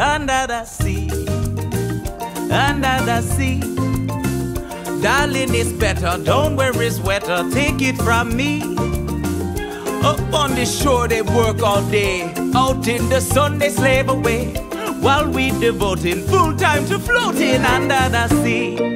under the sea, under the sea. Darling, it's better, don't wear worry, sweater, take it from me. Up on the shore, they work all day. Out in the sun, they slave away. While we devoting full time to floating under the sea.